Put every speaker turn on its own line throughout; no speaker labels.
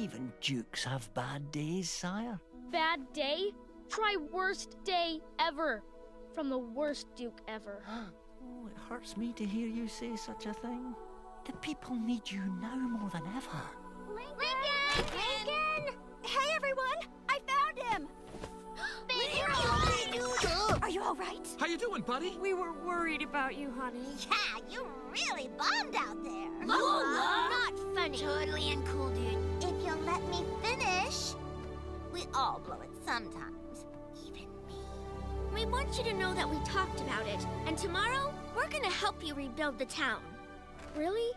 Even dukes have bad days, sire.
Bad day? Try worst day ever. From the worst Duke ever.
Oh, it hurts me to hear you say such a thing. The people need you now more than ever.
Lincoln! Lincoln! Hey, everyone! I found him! Are you all right?
How you doing, buddy?
We were worried about you, honey.
Yeah, you really bombed out there.
Lola!
Not funny. Totally uncool, dude. If you'll let me finish. We all blow it sometimes. Even me.
We want you to know that we talked about it, and tomorrow we're gonna help you rebuild the town.
Really?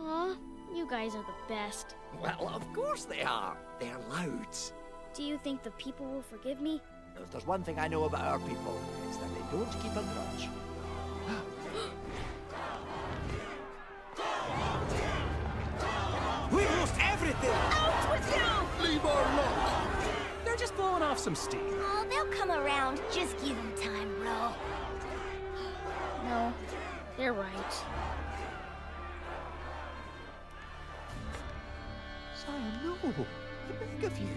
Aw, you guys are the best.
Well, of course they are. They're louds.
Do you think the people will forgive me?
If there's one thing I know about our people, it's that they don't keep a grudge.
We lost everything!
Out with you!
Leave our lot! They're just blowing off some steam.
Oh, they'll come around. Just give them time, bro.
No, they're right.
Sire, no. I beg of you.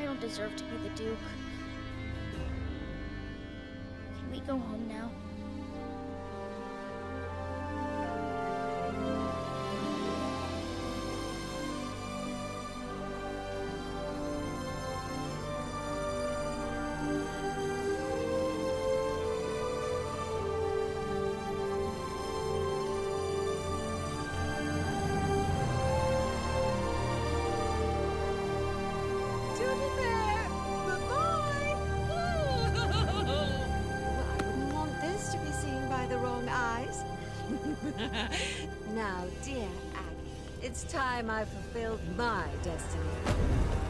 I don't deserve to be the Duke. Can we go home now?
now, dear Aggie, it's time I fulfilled my destiny.